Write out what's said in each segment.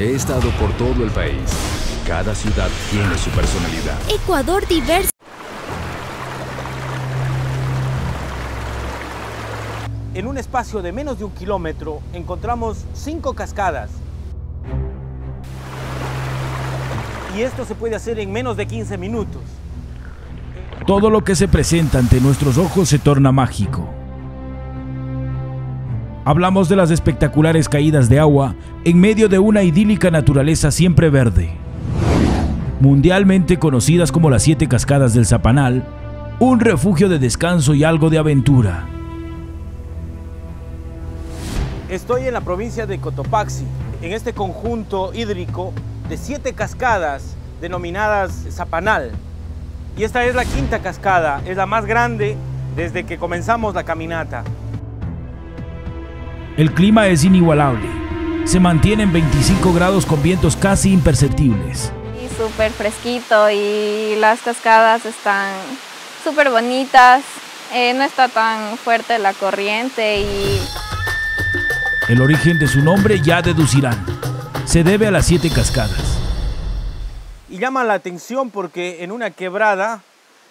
He estado por todo el país. Cada ciudad tiene su personalidad. Ecuador diverso. En un espacio de menos de un kilómetro encontramos cinco cascadas. Y esto se puede hacer en menos de 15 minutos. Todo lo que se presenta ante nuestros ojos se torna mágico. Hablamos de las espectaculares caídas de agua en medio de una idílica naturaleza siempre verde. Mundialmente conocidas como las siete cascadas del Zapanal, un refugio de descanso y algo de aventura. Estoy en la provincia de Cotopaxi, en este conjunto hídrico de siete cascadas denominadas Zapanal. Y esta es la quinta cascada, es la más grande desde que comenzamos la caminata. El clima es inigualable. Se mantiene en 25 grados con vientos casi imperceptibles. Y súper fresquito y las cascadas están súper bonitas. Eh, no está tan fuerte la corriente y... El origen de su nombre ya deducirán. Se debe a las siete cascadas. Y llama la atención porque en una quebrada,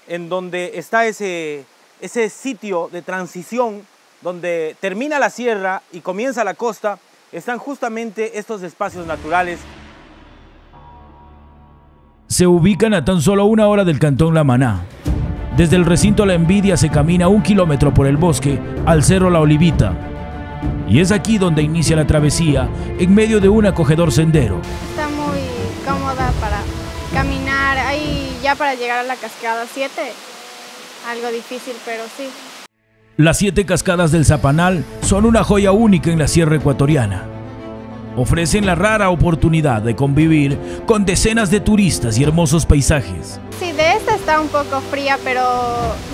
en donde está ese, ese sitio de transición, donde termina la sierra y comienza la costa, están justamente estos espacios naturales. Se ubican a tan solo una hora del cantón La Maná. Desde el recinto La Envidia se camina un kilómetro por el bosque al cerro La Olivita. Y es aquí donde inicia la travesía, en medio de un acogedor sendero. Está muy cómoda para caminar. Ahí ya para llegar a la cascada 7, algo difícil, pero sí. Las siete cascadas del Zapanal son una joya única en la sierra ecuatoriana. Ofrecen la rara oportunidad de convivir con decenas de turistas y hermosos paisajes. Sí, de esta está un poco fría, pero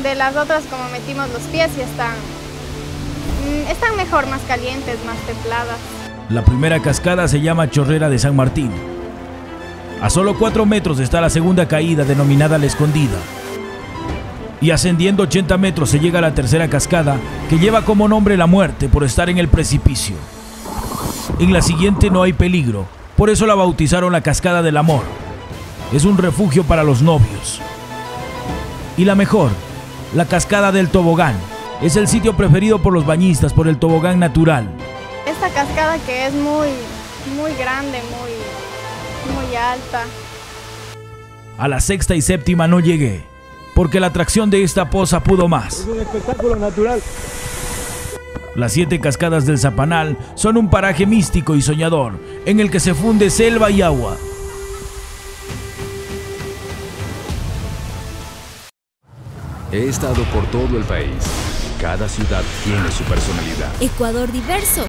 de las otras como metimos los pies y están, mm, están mejor, más calientes, más templadas. La primera cascada se llama Chorrera de San Martín. A solo 4 metros está la segunda caída denominada La Escondida. Y ascendiendo 80 metros se llega a la tercera cascada que lleva como nombre la muerte por estar en el precipicio. En la siguiente no hay peligro, por eso la bautizaron la Cascada del Amor. Es un refugio para los novios. Y la mejor, la Cascada del Tobogán. Es el sitio preferido por los bañistas por el tobogán natural. Esta cascada que es muy, muy grande, muy, muy alta. A la sexta y séptima no llegué, porque la atracción de esta poza pudo más. Es un espectáculo natural. Las siete cascadas del Zapanal son un paraje místico y soñador, en el que se funde selva y agua. He estado por todo el país. Cada ciudad tiene su personalidad. Ecuador diverso.